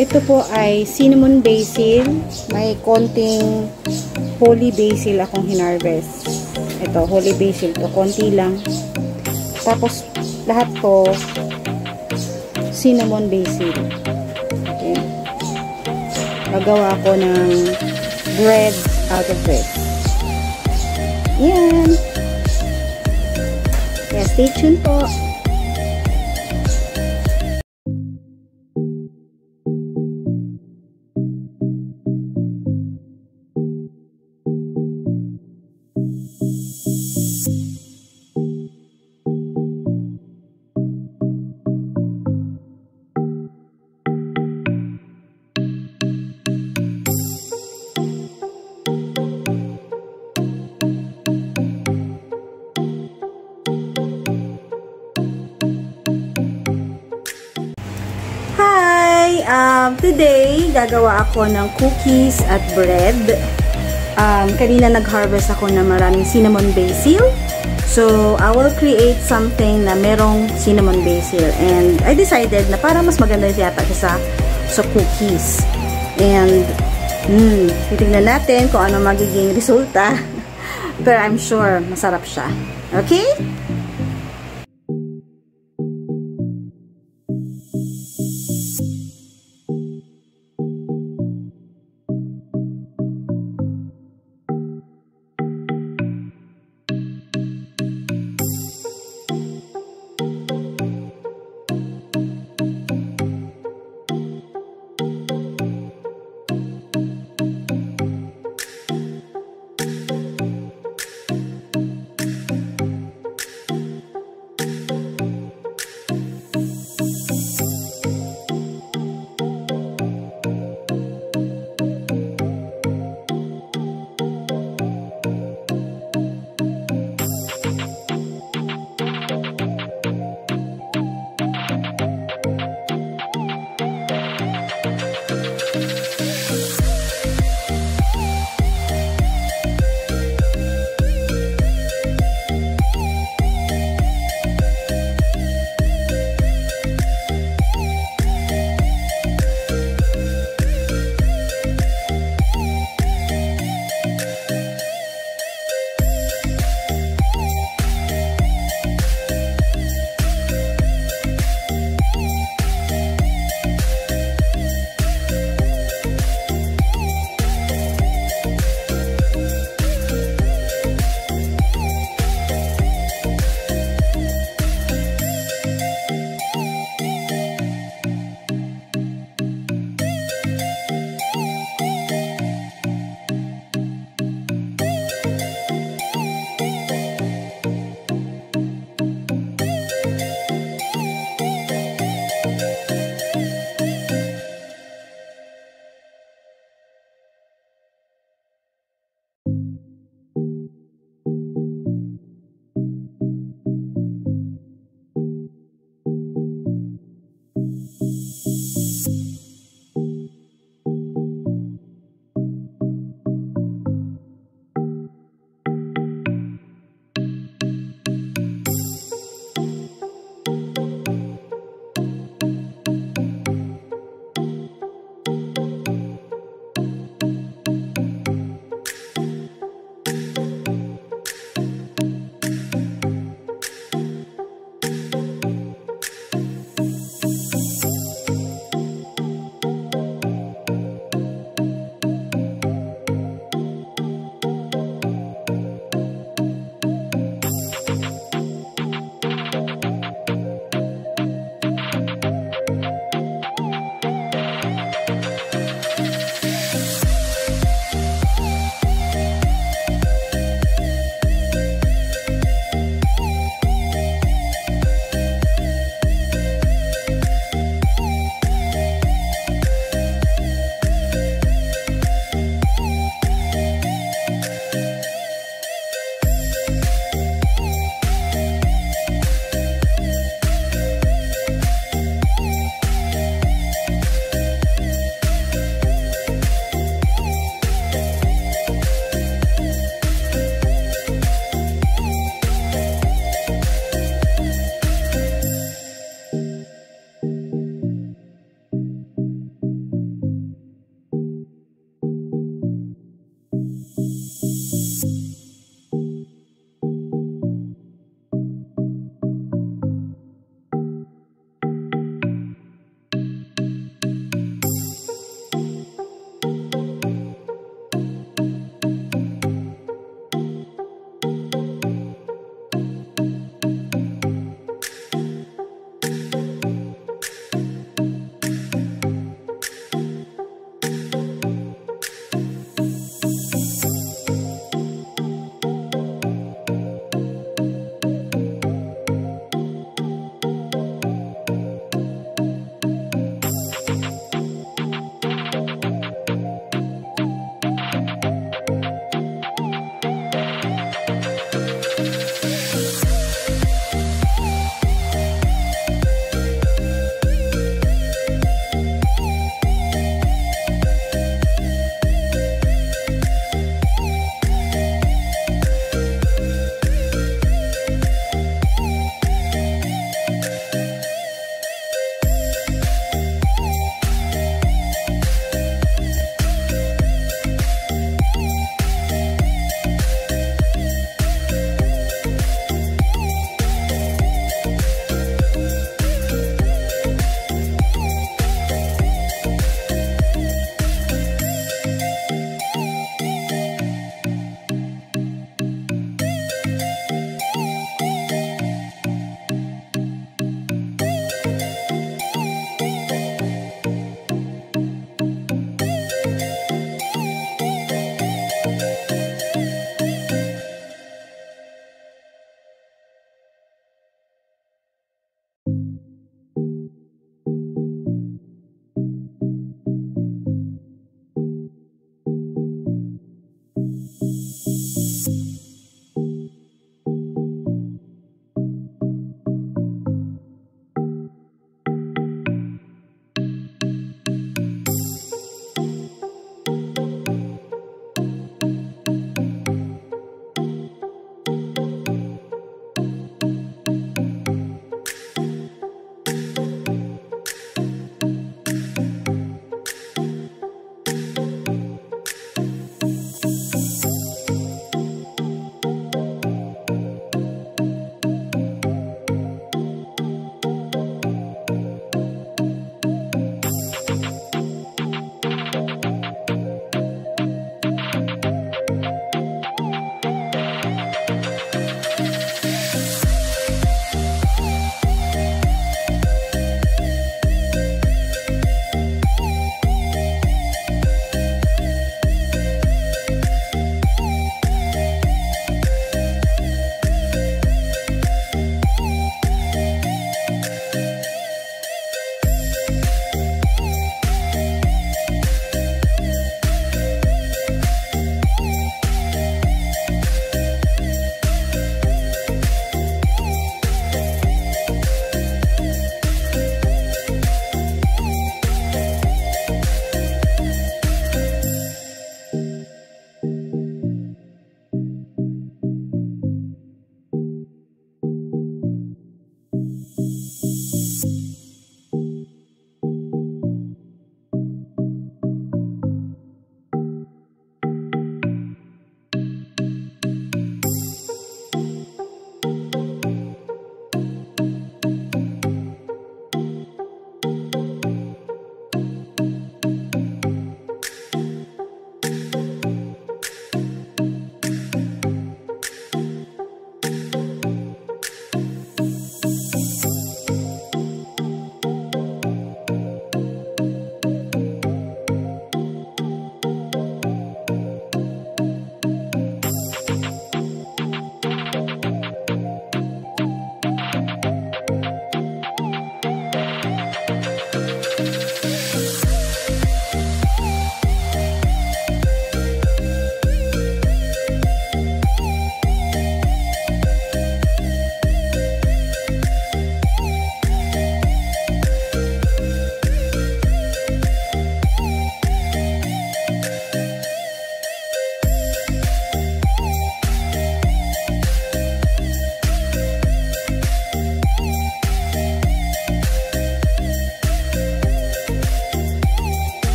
ito po ay cinnamon basil. May konting holy basil akong hinarvest. Ito, holy basil to. Konti lang. Tapos, lahat to cinnamon basil. Okay. Gagawa ko ng bread out of this. Yan. Kaya stay tuned po. Today, gagawa ako ng cookies at bread. Um, kanina nag-harvest ako ng maraming cinnamon basil. So, I will create something na merong cinnamon basil. And I decided na para mas maganda yata sa, sa cookies. And, hmm, titignan natin kung ano magiging resulta. Pero I'm sure masarap siya. Okay?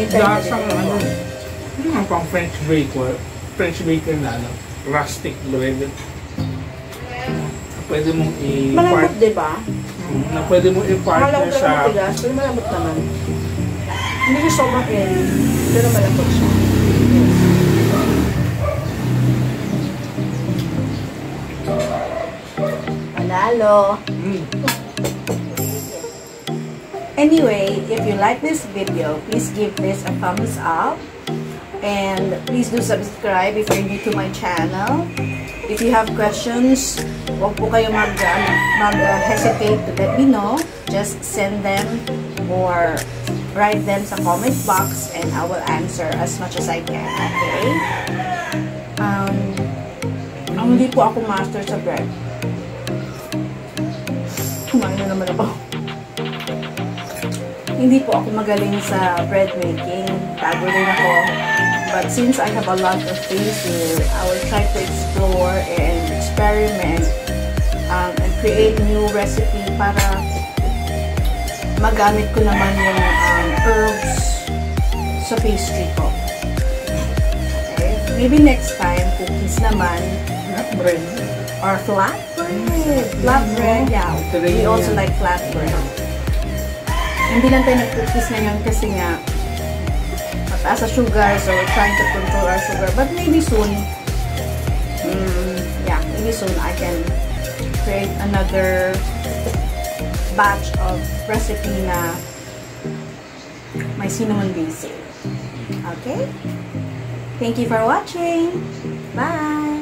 Anytime na Lasang ano, ano nga pang French baker, French baker na ano, rustic bread. Pwede mong Malambot, i-part, di ba? na pwede mong i-partner ko talaga sa matigas, pero malambot naman. Hindi siya sobrang airy, pero malambot siya. Panalo! Mm. Anyway, if you like this video, please give this a thumbs up. And please do subscribe if you're new to my channel. If you have questions, huwag po kayo mag, ano, mag uh, hesitate to let me know. Just send them or write them sa comment box and I will answer as much as I can. Okay? Um, hindi po ako master sa bread. Kumain na naman ako. Hindi po ako magaling sa bread making. Bago rin ako. But since I have a lot of things here, I will try to explore and experiment um, and create new recipe para magamit ko naman yung um, herbs sa pastry ko. Okay? Maybe next time, cookies naman, Not bread. or flatbread. Flatbread, yeah. We also like flatbread. Hindi lang tayo nag-cookies ngayon kasi nga mataas sa sugar, so we're trying to control our sugar. But maybe soon, mm, yeah, maybe soon I can create another batch of recipe na may cinnamon basil. Okay? Thank you for watching. Bye!